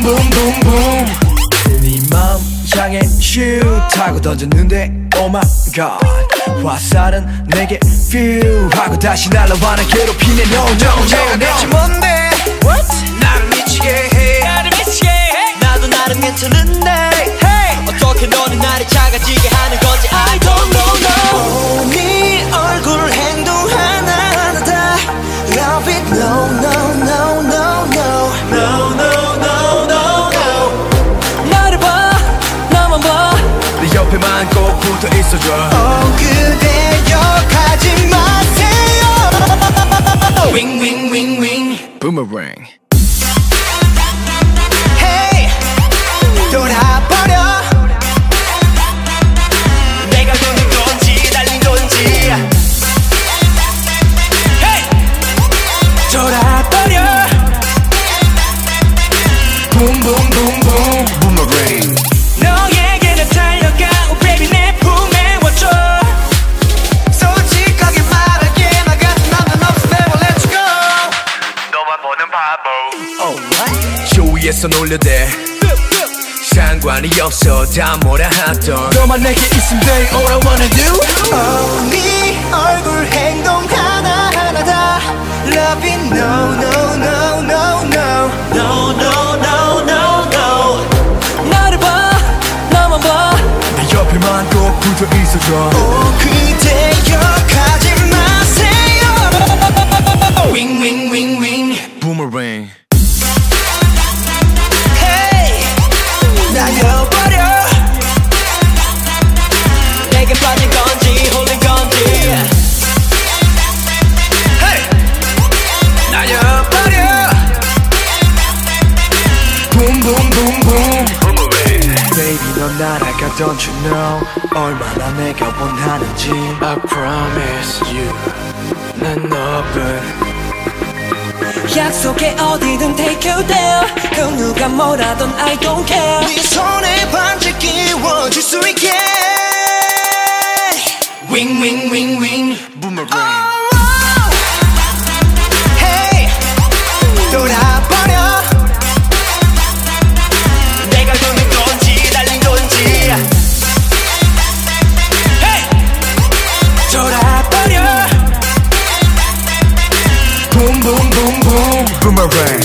붐붐붐붐. 네맘 향해 슛 하고 던졌는데 Oh my god. 화살은 내게 퓨 하고 다시 날아와 난 괴롭히네. No no no, no. 옆에만 꼭 붙어 있어줘 어 그대여 가지 마세요 Wing wing wing wing Boomerang Hey 돌아버려 내가 누는 건지 달린 건지 Hey 돌아버려 Boom boom boom 위에서 놀려대. 상관이 없어 다 뭐라 하던. 너만 내게 있으면 돼 All I wanna do. 어, 네 얼굴 행동 하나하나 다. Love it no no no no no. No no no no no. 나를 봐 나만 봐. 내 옆에만 꼭 붙어 있어줘. 오 넌 날아가 don't you know 얼마나 내가 원하는지 I promise you 난 너뿐 약속해 어디든 take you there 그 누가 뭐라던 I don't care bang.